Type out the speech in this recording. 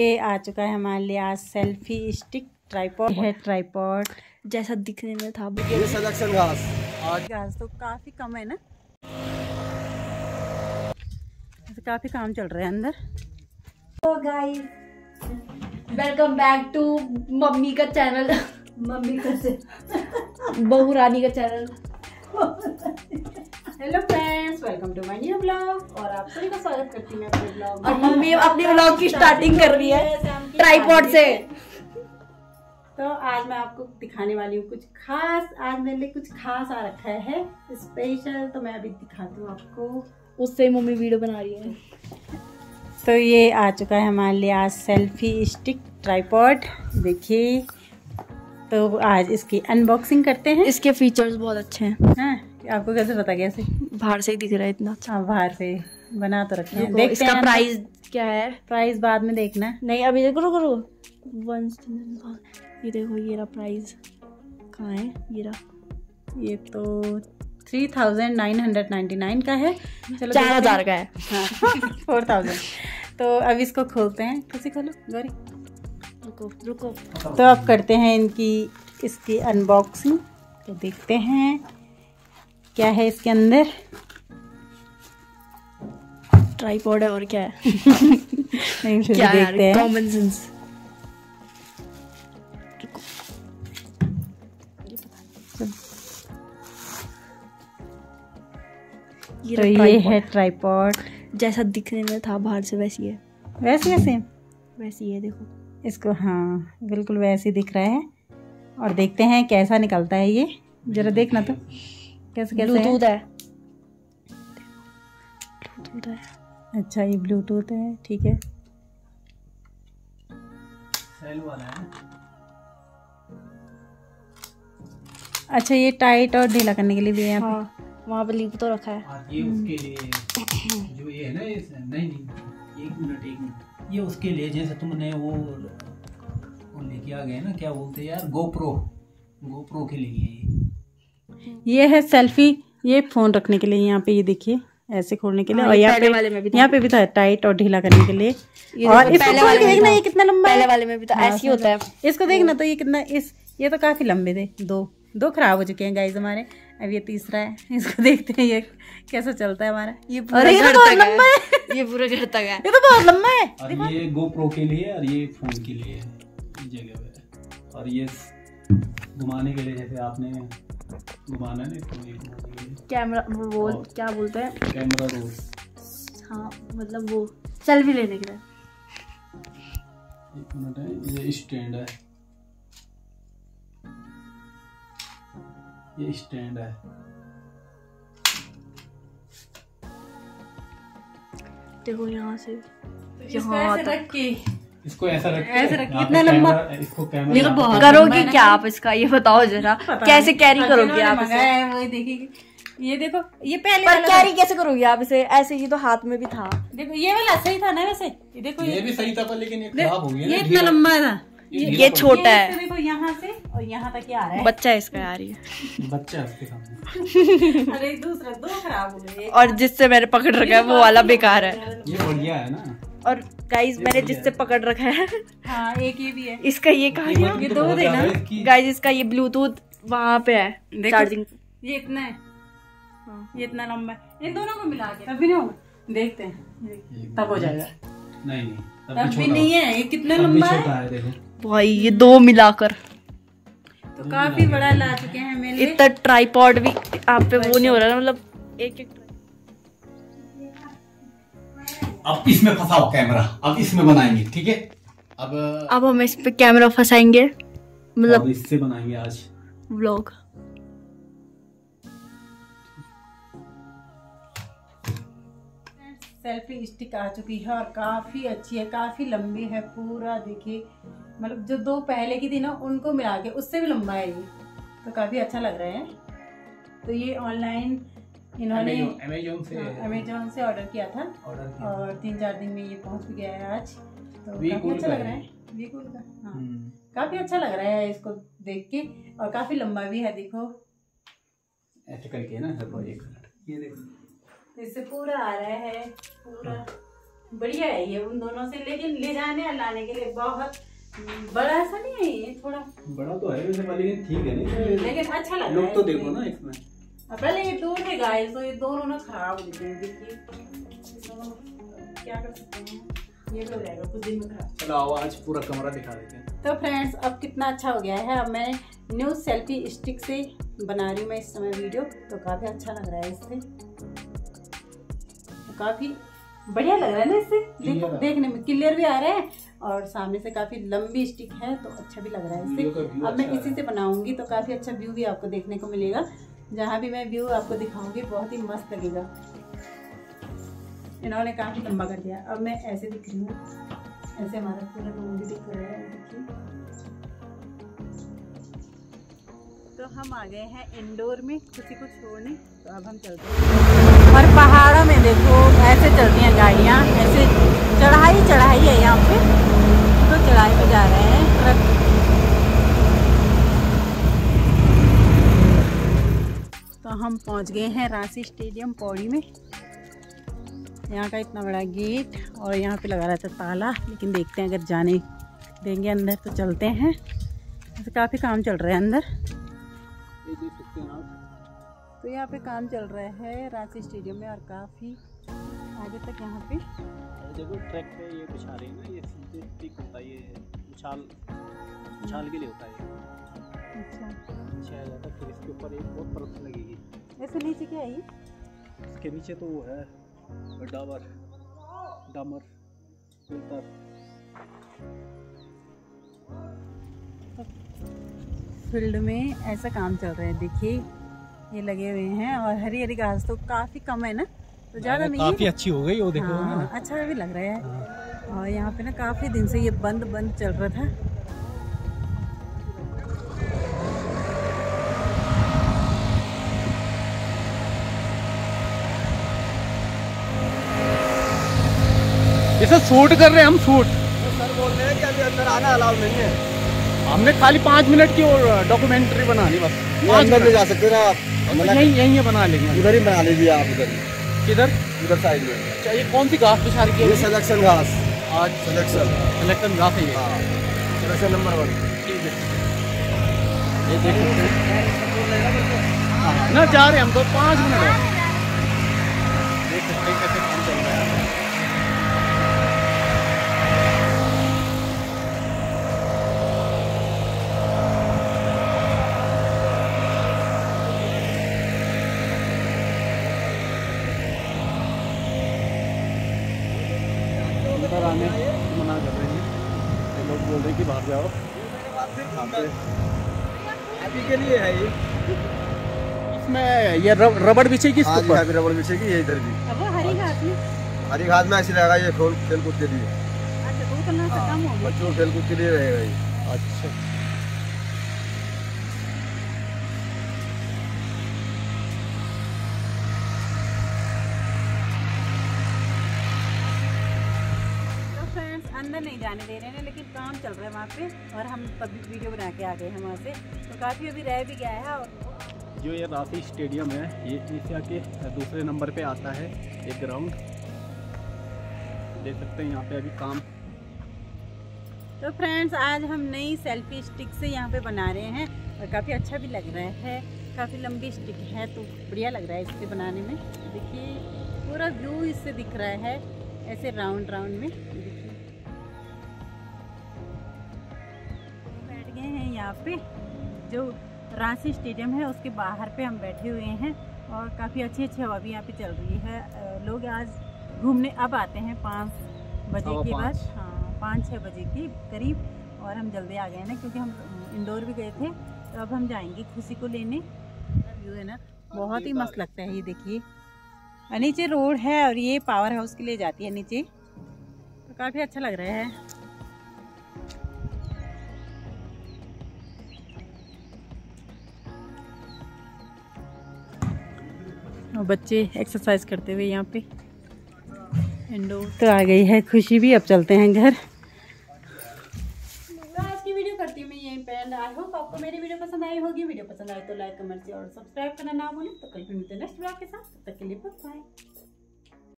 ये आ चुका है हमारे लिए आज सेल्फी स्टिक ट्राईपॉड है ट्राईपॉड जैसा दिखने में था ये सलेक्शन घास। घास तो काफ़ी कम है ना? तो काफ़ी काम चल रहा है अंदर। तो guys welcome back to mummy का चैनल मम्मी कैसे बहू रानी का channel hello to my new vlog और आप सभी का स्वागत करती हूँ मैं अपने ब्लॉग और मम्मी अपने व्लॉग की स्टार्टिंग कर रही है ट्राईपॉड से। तो आज मैं आपको दिखाने वाली हूँ कुछ खास आज मेरे लिए कुछ खास आ रखा है स्पेशल तो मैं अभी दिखाती हूँ आपको। उससे मम्मी वीडियो बना रही है। तो ये आ चुका है हमारे लिए आज सेल्फी स्टिक ट्राईपॉड देखिए। तो आज इसकी अनबॉक्सिंग करते हैं। इसके फीचर्स बहुत अच्छे हैं। हाँ आपको कैसे पता कैसे? बाहर से ही दिख रहा है इतना। अच्छा हाँ बाहर से बना तो रखे हैं। देखो, इसका प्राइस क्या है? प्राइस बाद में देखना। नहीं अभी देखो रुको रुको। वन ये देखो ये रहा प्राइस कहाँ है? ये रहा। ये तो three thousand nine hundred ninety nine का है। चलो चार हज़ार का है। फोर थाउज़ेंड तो अब इसको खोलते हैं। कैसे खोलो गौरी। रुको रुको। तो अब करते हैं इनकी इसकी अनबॉक्सिंग तो देखते हैं। क्या है इसके अंदर? ट्राईपॉड है और क्या है? क्या देखते हैं। कॉमन सेंस ये तो ये है ट्राईपॉड जैसा दिखने में था बाहर से वैसी है। वैसे है सेम वैसी है देखो। इसको हाँ बिल्कुल वैसे दिख रहा है। और देखते हैं कैसा निकलता है ये। जरा देखना तो। कैसे कैसे ब्लूटूथ है? है। ब्लूटूथ है। अच्छा ये ब्लूटूथ है ठीक है। सेल वाला है अच्छा ये टाइट और ढीला करने के लिए भी है हाँ वहाँ पे लिप तो रखा है। ये उसके लिए जो ये है ना ये नहीं नहीं एक मिनट एक मिनट। ये उसके लिए जैसे तुमने वो वो लेके आ गए ना क्या बोलते हैं यार? गोप्रो गोप्रो के लिए ये। ये है सेल्फी ये फ़ोन रखने के लिए यहाँ पे ये देखिए ऐसे खोलने के लिए हाँ, और यहाँ पे। यहाँ पे भी था टाइट और ढीला करने के लिए। और इसको देखना ये कितना लंबा पहले वाले में भी था हाँ, ऐसे ही होता है। इसको देखना तो ये कितना इस ये तो काफ़ी लंबे थे दो दो खराब हो चुके हैं गाइज़ हमारे। अब ये तीसरा है इसको देखते हैं ये कैसा चलता है हमारा। ये अरे ये तो बहुत लंबा है। ये पूरा घर तक है। ये तो बहुत लंबा है। और ये गोप्रो के लिए और ये फ़ोन के लिए जगह पे। और ये घुमाने के लिए जैसे आपने घुमाना है ना इसको ये घुमाने के लिए कैमरा वो वो क्या बोलते हैं? Camera roll. हाँ मतलब वो सेल्फी लेने के लिए। एक मिनट है ये स्टैंड है। ये स्टैंड है। देखो यहाँ से यहाँ तक। रख के। इसको ऐसा रख ऐसे रख- यहाँ पे इतना लंबा? इसको कैमरा ये तो है करोगे क्या आप इसका? ये बताओ जरा। कैसे कैरी करोगे आप इसे? है देखिए ये देखो ये पहले पर कैरी कैसे करोगे आप इसे? ऐसे ही तो हाथ में भी था। देखो ये वाला सही था ना वैसे? ये देखो ये ये भी सही था पर लेकिन ये खराब हो गया ये इतना लंबा था। ये ये छोटा है। देखो यहाँ से और यहाँ तक ही आ रहा है। बच्चा है इसका यार ये। बच्चा है सामने। अरे दूसरा दो खराब हो गए। और जिससे मैंने पकड़ रखा है वो वाला बेकार है। ये बढ़िया है ना। और गाइस मैंने जिससे पकड़ रखा है। हाँ एक ये भी है। इसका ये कहा ये दो थे ना? गाइस इसका ये ब्लूटूथ वहाँ पे है। चार्जिंग ये इतना है। हाँ। ये इतना लंबा है। इन दोनों को मिला के। तब भी नहीं होगा। देखते हैं। तब हो जाएगा। नहीं नहीं तब भी भी नहीं है। ये कितना लंबा है? है देखो। भाई ये दो मिलाकर। तो काफ़ी बड़ा ला चुके हैं मेरे इतना ट्राईपॉड भी आप पे वो नहीं हो रहा ना मतलब एक एक अब इसमें फंसाओ कैमरा। अब इसमें बनाएँगे ठीक है? अब अब हम इस पे कैमरा फंसाएँगे। मतलब इससे बनाएँगे आज। व्लॉग सेल्फी स्टिक आ चुकी है और काफ़ी अच्छी है काफ़ी लंबी है पूरा देखिए। मतलब जो दो पहले की थी ना उनको मिला के उससे भी लंबा है ये। तो काफ़ी अच्छा लग रहा है। तो ये ऑनलाइन इन्होंने अमेजोन से अमेजोन से ऑर्डर किया था। ऑर्डर किया और तीन चार दिन में ये पहुँच भी गया है आज। तो काफ़ी अच्छा लग रहा है। है। वी कूल का हाँ। हम्म, काफ़ी अच्छा लग रहा है इसको देख के। और काफ़ी लंबा भी है देखो। ऐसे करके ना एक मिनट ये देखो। इससे पूरा आ रहा है पूरा। बढ़िया है ये उन दोनों से। लेकिन ले जाने और लाने के लिए बहुत बड़ा सा नहीं है ये थोड़ा। बड़ा तो है वैसे लेकिन ठीक है नहीं लेकिन अच्छा लग रहा है लोग तो देखो ना इसमें। पहले ये दूर थे गाइस तो ये दोनों ना खराब हो गए देखिए। क्या कर सकते हैं? ये हो जाएगा कुछ दिन में खराब। चलो आओ आज पूरा कमरा दिखा देते हैं। तो फ्रेंड्स अब कितना अच्छा हो गया है। अब मैं न्यू सेल्फी स्टिक से बना रही हूँ मैं इस समय वीडियो तो काफ़ी अच्छा लग रहा है इससे। तो काफ़ी बढ़िया लग रहा है ना इससे। देखो देखने में क्लियर भी आ रहा है और सामने से काफ़ी लंबी स्टिक है तो अच्छा भी लग रहा है इससे। अब मैं अच्छा इसी से बनाऊँगी तो काफ़ी अच्छा व्यू भी आपको देखने को मिलेगा। जहाँ भी मैं व्यू आपको दिखाऊँगी, बहुत ही मस्त लगेगा। इन्होंने काफ़ी लंबा कर दिया। अब मैं ऐसे दिख रही हूँ। ऐसे हमारा पूरा रूम भी दिख रहा है, देखिए। तो हम आ गए हैं इंडोर में खुशी को छोड़ने। तो अब हम चलते हैं। और पहाड़ों में देखो, ऐसे चलती हैं गाड़ियाँ, ऐसे चढ़ाई चढ़ाई है यहाँ पे। तो चढ़ाई पे जा रहे हैं। ट्रक हम पहुँच गए हैं रांची स्टेडियम पौड़ी में। यहाँ का इतना बड़ा गेट और यहाँ पे लगा रहता ताला लेकिन देखते हैं अगर जाने देंगे अंदर तो चलते हैं। वैसे काफ़ी काम चल रहा है अंदर। तो यहाँ पे काम चल रहा है रांची स्टेडियम में और काफ़ी आगे तक यहाँ पे। देखो ट्रैक पे ये बिछा रहे हैं ना ये सिंथेटिक होता है ये उछाल उछाल के लिए होता है अच्छा। बिछाया जाता फिर इसके ऊपर एक बहुत परत लगेगी। ऐसे नीचे क्या है? इसके नीचे तो वो है डाबर। डामर फ़िल्टर। फ़ील्ड में ऐसा काम चल रहा है देखिए ये लगे हुए हैं और हरी हरी घास तो काफ़ी कम है ना? तो ज़्यादा नहीं काफ़ी अच्छी हो गई वो देखो। हाँ, अच्छा भी लग रहा है। हाँ। और यहाँ पे ना काफ़ी दिन से ये बंद बंद चल रहा था। इसे शूट कर रहे हैं हम शूट सर बोल रहे हैं कि अभी अंदर आना अलाउ नहीं है। हमने खाली पाँच मिनट की और डॉक्यूमेंट्री बनानी बस। पाँच अंदर ले जा सकते ना आप। हम मना- यहीं यहीं बना लेंगे। इधर ही बना लीजिए आप इधर। किधर? उधर साइड में। अच्छा ये कौन सी घास रही ये है? सिलेक्शन घास। आज सिलेक्शन इलेक्शन घास है सिलेक्शन नंबर वन ठीक है। ये देख सकते हाँ, ना जा रहे हम तो पाँच मिनट। देख सकते कैसे काम चल रहा है अंदर आने मना कर रहे हैं ये लोग बोल रहे हैं कि बाहर जाओ। अभी के लिए है ये। इसमें ये रब, रबड़ बिछेगी इसके हाँ ऊपर? रबड़ बिछेगी ये इधर भी। अब वो हरी घास में हरी घास में ऐसी रहेगा ये खेल कूद के लिए। अच्छा वो करना से हाँ, कम हो बच्चों खेल कूद के लिए रहेगा ये। अच्छा तो फ्रेंड्स अंदर नहीं जाने दे रहे हैं लेकिन काम चल रहा है वहाँ पे और हम पब्लिक वीडियो बना के आ गए हैं वहाँ से। तो काफ़ी अभी रह भी गया है और जो ये राशि स्टेडियम है ये एशिया के दूसरे नंबर पे आता है एक ग्राउंड देख सकते हैं यहाँ पे अभी काम। तो फ्रेंड्स आज हम नई सेल्फी स्टिक से यहाँ पे बना रहे हैं और काफ़ी अच्छा भी लग रहा है। काफ़ी लंबी स्टिक है तो बढ़िया लग रहा है इससे बनाने में। देखिए पूरा व्यू इससे दिख रहा है ऐसे राउंड राउंड में। यहाँ पे जो रांची स्टेडियम है उसके बाहर पे हम बैठे हुए हैं और काफ़ी अच्छी अच्छी हवा भी यहाँ पे चल रही है। लोग आज घूमने अब आते हैं पाँच बजे के बाद। हाँ पाँच छः बजे के करीब और हम जल्दी आ गए हैं ना क्योंकि हम इंदौर भी गए थे तो अब हम जाएँगे खुशी को लेने। व्यू है ना? बहुत ही मस्त लगता है ये देखिए। नीचे रोड है और ये पावर हाउस के लिए जाती है नीचे। तो काफ़ी अच्छा लग रहा है। और बच्चे एक्सरसाइज करते हुए यहाँ पे। इंडोर तो आ गई है खुशी भी अब चलते हैं घर। की वीडियो करती हूँ मैं यहीं पे एंड आई होप आपको मेरी वीडियो पसंद आई होगी। वीडियो पसंद आए तो लाइक कमेंट और सब्सक्राइब करना ना भूलें। तो कल फिर मिलते हैं नेक्स्ट ब्लॉग के साथ। तब तक के लिए बाय